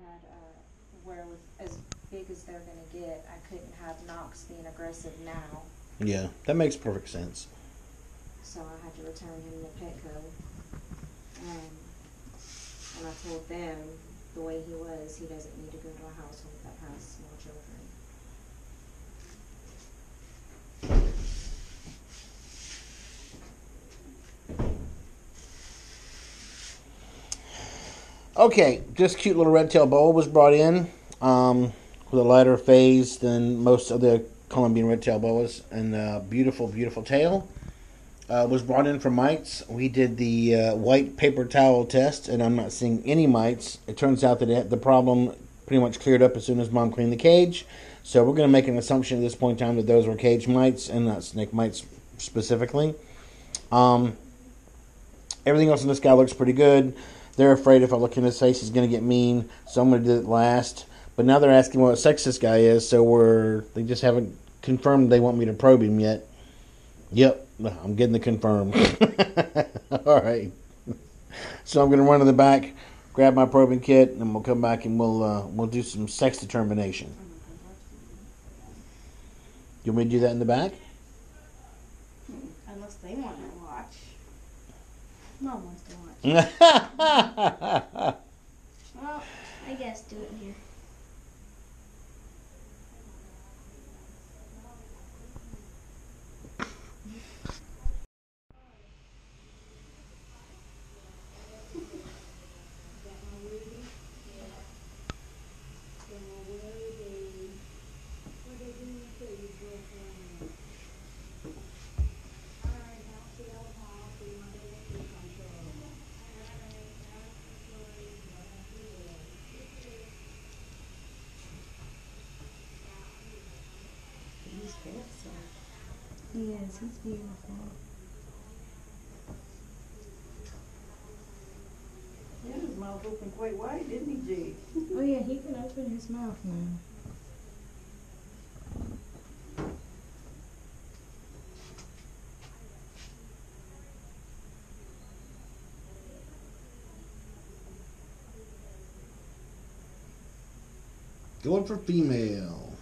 had, uh, where with as big as they're gonna get, I couldn't have Knox being aggressive now, Yeah, that makes perfect sense. so I had to return him to Petco. Um, and I told them, the way he was, he doesn't need to go to a household that has small Okay, this cute little red tail boa was brought in um, with a lighter phase than most of the Colombian red tail boas, and uh, beautiful, beautiful tail. Uh, was brought in for mites. We did the uh, white paper towel test, and I'm not seeing any mites. It turns out that it, the problem pretty much cleared up as soon as mom cleaned the cage. So we're going to make an assumption at this point in time that those were cage mites and not snake mites specifically. Um, everything else in this guy looks pretty good. They're afraid if I look in his face, he's going to get mean, so I'm going to do it last. But now they're asking what sex this guy is, so we're they just haven't confirmed they want me to probe him yet. Yep, I'm getting the confirm. All right. So I'm going to run to the back, grab my probing kit, and we'll come back and we'll uh, we'll do some sex determination. You want me to do that in the back? Unless they want watch. Mom wants to watch. Well, I guess do it here. He is, he's beautiful. He had his mouth open quite wide, didn't he, Jake? Oh yeah, he can open his mouth now. Going for female.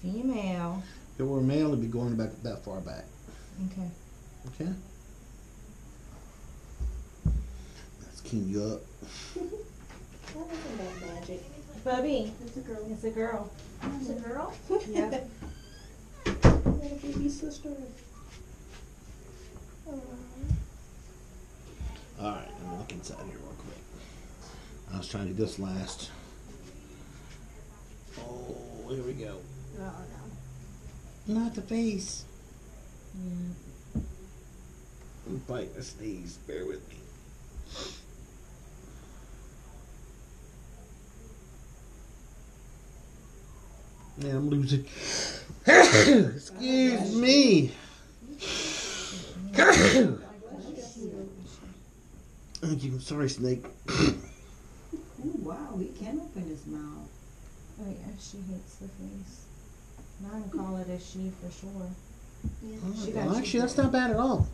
Female. If it were male, it'd be going back that far back. Okay. Okay. Let's clean you up. That wasn't that magic. Bubby, It's a girl. it's a girl. It's a girl? Yeah. Little baby sister. All right, I'm gonna look inside here real quick. I was trying to do this last. Oh, here we go. Oh, no. Not the face. Yeah. I'm fighting a sneeze. Bear with me. Man, I'm losing. Excuse me. Thank you. Sorry, Snake. Oh, wow, he can open his mouth. Oh yeah, she hates the face. And I can call it a she for sure. She got Well, actually, that's not bad at all.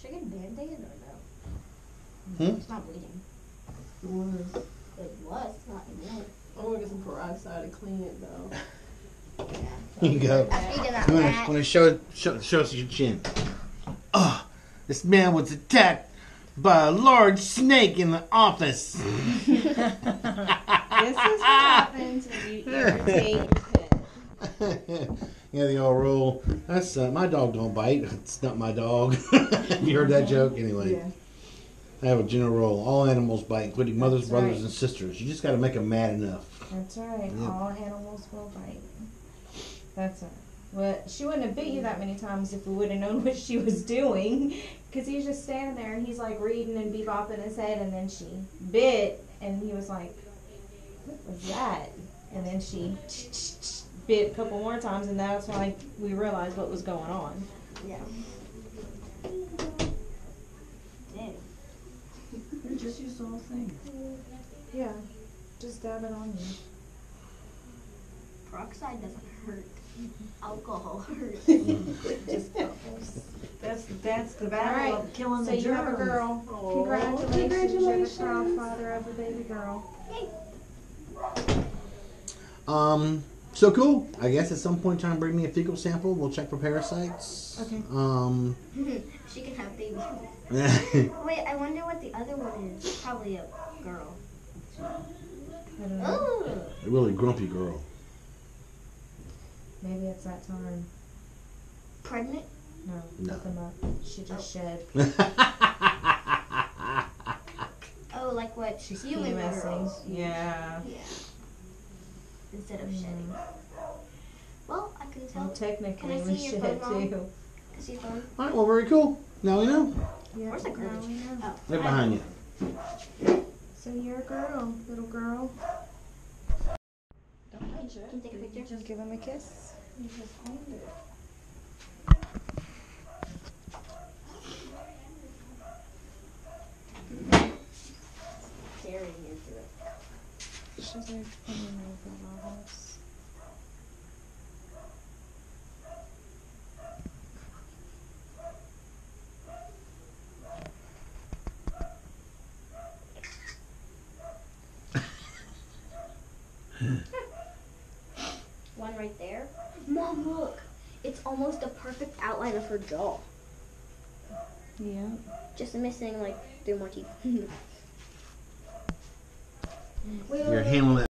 Chicken band-aid or no? Hmm? It's not bleeding. It was. It was, not anymore. I'm gonna get some peroxide to clean it though. Here you go. I'm eating that I'm gonna. I'm gonna show, show, show us your chin. Oh, this man was attacked by a large snake in the office. This is what happens when you irritate your pet. yeah, they all roll. That's uh, my dog don't bite. It's not my dog. You heard that joke? Anyway, Yeah. I have a general rule. All animals bite, including mothers, That's brothers, right. and sisters. You just got to make them mad enough. That's right. Yeah. All animals will bite. That's right. Well, she wouldn't have bit you that many times if we would have known what she was doing. Because he was just standing there and he's like reading and bebopping his head, and then she bit, and he was like, What was that? And then she bit a couple more times, and that's why we realized what was going on. Yeah. Dang. They're just used to all things. Yeah. Just dab it on you. Peroxide doesn't hurt. Alcohol hurts. Just bubbles. That's the That's the battle right. of killing So the you germs. have a girl. Aw, Congratulations. You're the congratulations. proud father of a baby girl. Um, so cool. I guess at some point in time, bring me a fecal sample. We'll check for parasites. Okay. Um, she can have babies. Wait, I wonder what the other one is. Probably a girl. I don't know. Oh, grumpy girl. Maybe it's that time. pregnant? No, No. look them up. She just shed. Oh, like what She's human PMSing. girls. Yeah. Yeah. Instead of Mm. shedding. Well, I can Well, tell. technically, Can I we see your shed phone, Mom? too. Cause he's going. All right. Well, very cool. Now we know. Yeah, Where's the now garbage? we know. Oh, Right behind you. So you're a girl, little girl. Can you take a picture? Just give him a kiss. Staring into it. She's like oh, coming over our house. One right there. Mom, look. It's almost a perfect outline of her jaw. Yeah. Just missing like three more teeth. wait, wait, You're wait. handling that